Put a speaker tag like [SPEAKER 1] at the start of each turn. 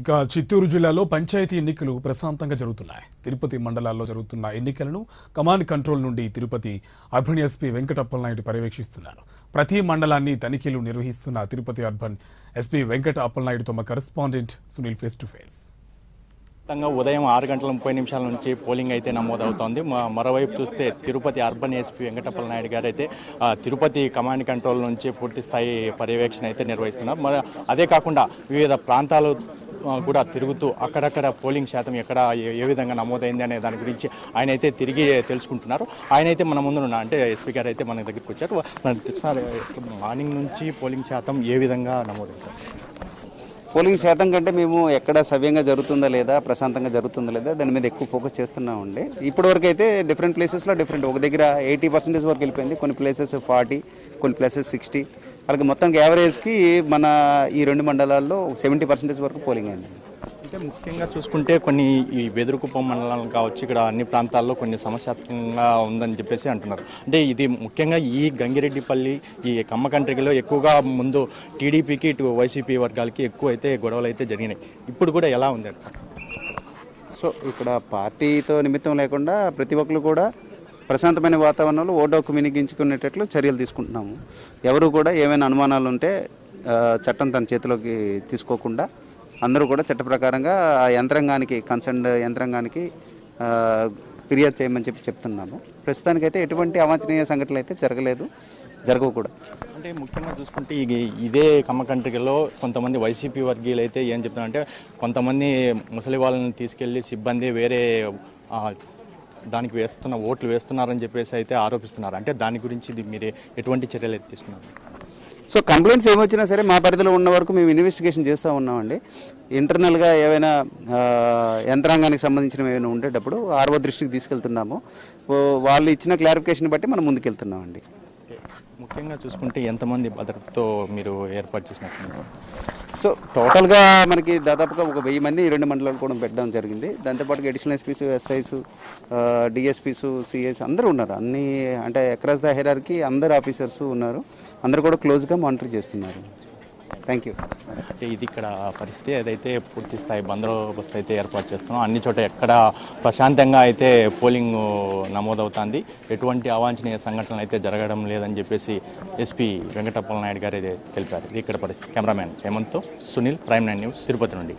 [SPEAKER 1] ఇక చిత్తూరు జిల్లాలో పంచాయతీ ఎన్నికలు ప్రశాంతంగా జరుగుతున్నాయి. తిరుపతి మండలాల్లో జరుగుతున్న ఎన్నికలను కమాండ్ కంట్రోల్ నుండి తిరుపతి అర్బన్ ఎస్పీ వెంకటప్పలనాయుడు పర్యవేక్షిస్తున్నారు. ప్రతి మండలాన్ని తనిఖీలు నిర్వహిస్తున్న తిరుపతి అర్బన్ ఎస్పీ వెంకట అప్పలనాయుడు తమ correspondent Sunil face to face.
[SPEAKER 2] మొత్తంగా ఉదయం ఆరు గంటల ముప్పై నిమిషాల నుంచి పోలింగ్ అయితే నమోదవుతోంది. మరోవైపు చూస్తే తిరుపతి అర్బన్ ఎస్పీ వెంకటప్పల నాయుడు గారు అయితే తిరుపతి కమాండ్ కంట్రోల్ నుంచి పూర్తి స్థాయి పర్యవేక్షణ అయితే నిర్వహిస్తున్నారు. మరి అదే కాకుండా వివిధ ప్రాంతాలు కూడా తిరుగుతూ అక్కడక్కడ పోలింగ్ శాతం ఎక్కడ ఏ- విధంగా నమోదైంది అనే దాని గురించి ఆయన అయితే తిరిగి తెలుసుకుంటున్నారు. ఆయన అయితే మన ముందు ఉన్న అంటే ఎస్పీ గారు అయితే మన దగ్గరికి వచ్చారు. మనకి సార్ మార్నింగ్ నుంచి పోలింగ్ శాతం ఏ విధంగా నమోదైంది?
[SPEAKER 3] పోలింగ్ శాతం కంటే మేము ఎక్కడ సవ్యంగా జరుగుతుందా లేదా ప్రశాంతంగా జరుగుతుందా లేదా దాని మీద ఎక్కువ ఫోకస్ చేస్తున్నామండి. ఇప్పటి వరకు అయితే డిఫరెంట్ ప్లేసెస్లో డిఫరెంట్ ఒక దగ్గర ఎయిటీ పర్సెంటేజ్ వరకు వెళ్ళిపోయింది. కొన్ని ప్లేసెస్ ఫార్టీ కొన్ని ప్లేసెస్ సిక్స్టీ. అలాగే మొత్తానికి యావరేజ్కి మన ఈ రెండు మండలాల్లో సెవెంటీ పర్సెంటేజ్ వరకు పోలింగ్ అయింది.
[SPEAKER 2] అంటే ముఖ్యంగా చూసుకుంటే కొన్ని ఈ వెదురుకుప్పం మండలం కావచ్చు ఇక్కడ అన్ని ప్రాంతాల్లో కొన్ని సమస్యాత్మకంగా ఉందని చెప్పేసి అంటున్నారు. అంటే ఇది ముఖ్యంగా ఈ గంగిరెడ్డిపల్లి ఈ కమ్మకంట్రికలో ఎక్కువగా ముందు టీడీపీకి ఇటు వైసీపీ వర్గాలకి ఎక్కువ అయితే గొడవలు అయితే జరిగినాయి. ఇప్పుడు కూడా ఎలా ఉంది
[SPEAKER 3] సో ఇక్కడ పార్టీతో నిమిత్తం లేకుండా ప్రతి ఒక్కరు కూడా ప్రశాంతమైన వాతావరణంలో ఓడోకు వినిగించుకునేటట్లు వినియోగించుకునేటట్లు చర్యలు తీసుకుంటున్నాము. ఎవరు కూడా ఏమైనా అనుమానాలు ఉంటే చట్టం తన చేతిలోకి తీసుకోకుండా అందరూ కూడా చట్ట ప్రకారంగా ఆ యంత్రాంగానికి కన్సర్న్ యంత్రాంగానికి ఫిర్యాదు చేయమని చెప్పి చెప్తున్నాము. ప్రస్తుతానికైతే ఎటువంటి అవాంఛనీయ సంఘటనలు అయితే జరగలేదు జరగవు కూడా.
[SPEAKER 2] అంటే ముఖ్యంగా చూసుకుంటే ఈ ఇదే కమ్మకంట్రికలో కొంతమంది వైసీపీ వర్గీయులు అయితే ఏం చెప్తున్నారంటే కొంతమంది ముసలి వాళ్ళని తీసుకెళ్ళి సిబ్బంది వేరే దానికి వేస్తున్న ఓట్లు వేస్తున్నారని చెప్పేసి అయితే ఆరోపిస్తున్నారు. అంటే దాని గురించి ఇది మీరు ఎటువంటి చర్యలు అయితే తీసుకున్నారు?
[SPEAKER 3] సో కంప్లైంట్స్ ఏమొచ్చినా సరే మా పరిధిలో ఉన్న వరకు మేము ఇన్వెస్టిగేషన్ చేస్తూ ఉన్నామండి. ఇంటర్నల్గా ఏవైనా యంత్రాంగానికి సంబంధించినవి ఏమైనా ఉండేటప్పుడు ఆర్ఓ దృష్టికి తీసుకెళ్తున్నాము. వాళ్ళు ఇచ్చిన క్లారిఫికేషన్ బట్టి మనం ముందుకెళ్తున్నామండి.
[SPEAKER 2] ముఖ్యంగా చూసుకుంటే ఎంతమంది భద్రతతో మీరు ఏర్పాటు చేసినట్టు
[SPEAKER 3] సో టోటల్గా మనకి దాదాపుగా ఒక వెయ్యి మంది ఈ రెండు మండలాలు కూడా పెట్టడం జరిగింది. దాంతోపాటు additional SPs SIs DSPs CS అందరూ ఉన్నారు. అన్ని అంటే అక్రాస్ ద హెరార్కి అందరు ఆఫీసర్స్ ఉన్నారు. అందరూ కూడా క్లోజ్గా మానిటర్ చేస్తున్నారు. థ్యాంక్ యూ
[SPEAKER 2] అంటే ఇది ఇక్కడ పరిస్థితి. ఏదైతే పూర్తి స్థాయి బందోబస్తు అయితే ఏర్పాటు చేస్తున్నాం అన్ని చోట ఎక్కడ ప్రశాంతంగా అయితే పోలింగ్ నమోదవుతుంది. ఎటువంటి అవాంఛనీయ సంఘటనలు అయితే జరగడం లేదని చెప్పేసి ఎస్పీ వెంకటప్పల నాయుడు గారు అయితే తెలిపారు. ఇది ఇక్కడ పరిస్థితి. Cameraman Hemanth Sunil prime nine news Tirupati నుండి.